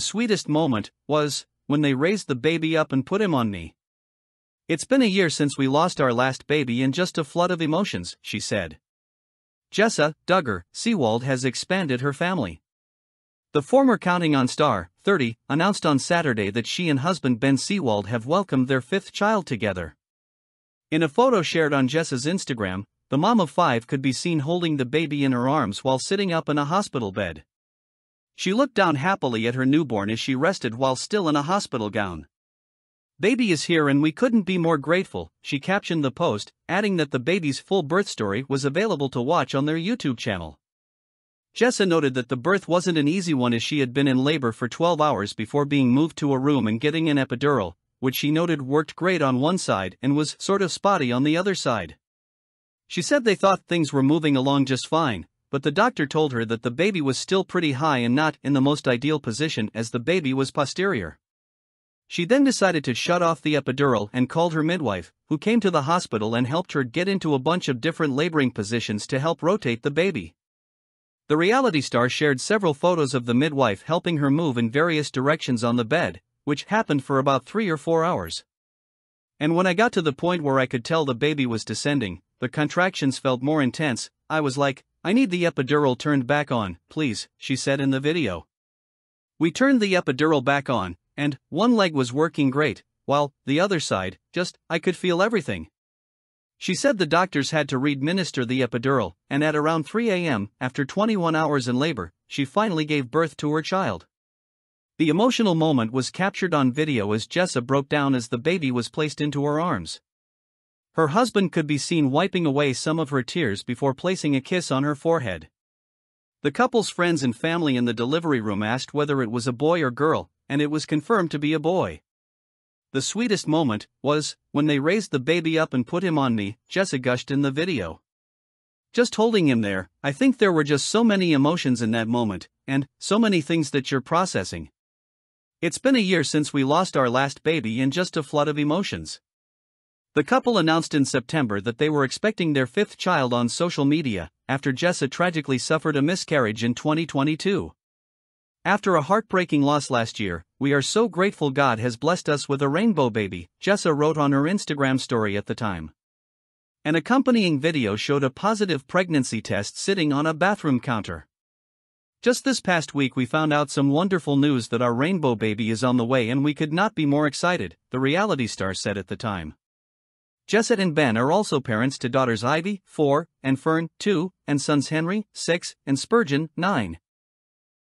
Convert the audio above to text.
The sweetest moment was when they raised the baby up and put him on me. It's been a year since we lost our last baby and just a flood of emotions, she said. Jessa Duggar Seewald has expanded her family. The former Counting On star, 30, announced on Saturday that she and husband Ben Seewald have welcomed their fifth child together. In a photo shared on Jessa's Instagram, the mom of five could be seen holding the baby in her arms while sitting up in a hospital bed. She looked down happily at her newborn as she rested while still in a hospital gown. Baby is here and we couldn't be more grateful, she captioned the post, adding that the baby's full birth story was available to watch on their YouTube channel. Jessa noted that the birth wasn't an easy one as she had been in labor for 12 hours before being moved to a room and getting an epidural, which she noted worked great on one side and was sort of spotty on the other side. She said they thought things were moving along just fine, but the doctor told her that the baby was still pretty high and not in the most ideal position as the baby was posterior. She then decided to shut off the epidural and called her midwife, who came to the hospital and helped her get into a bunch of different laboring positions to help rotate the baby. The reality star shared several photos of the midwife helping her move in various directions on the bed, which happened for about three or four hours. And when I got to the point where I could tell the baby was descending, the contractions felt more intense, I was like, I need the epidural turned back on, please, she said in the video. We turned the epidural back on, and one leg was working great, while the other side, just, I could feel everything. She said the doctors had to re-administer the epidural, and at around 3 a.m., after 21 hours in labor, she finally gave birth to her child. The emotional moment was captured on video as Jessa broke down as the baby was placed into her arms. Her husband could be seen wiping away some of her tears before placing a kiss on her forehead. The couple's friends and family in the delivery room asked whether it was a boy or girl, and it was confirmed to be a boy. The sweetest moment was when they raised the baby up and put him on me, Jessa gushed in the video. Just holding him there, I think there were just so many emotions in that moment, and so many things that you're processing. It's been a year since we lost our last baby and just a flood of emotions. The couple announced in September that they were expecting their fifth child on social media after Jessa tragically suffered a miscarriage in 2022. After a heartbreaking loss last year, we are so grateful God has blessed us with a rainbow baby, Jessa wrote on her Instagram story at the time. An accompanying video showed a positive pregnancy test sitting on a bathroom counter. Just this past week, we found out some wonderful news that our rainbow baby is on the way, and we could not be more excited, the reality star said at the time. Jessa and Ben are also parents to daughters Ivy, 4, and Fern, 2, and sons Henry, 6, and Spurgeon, 9.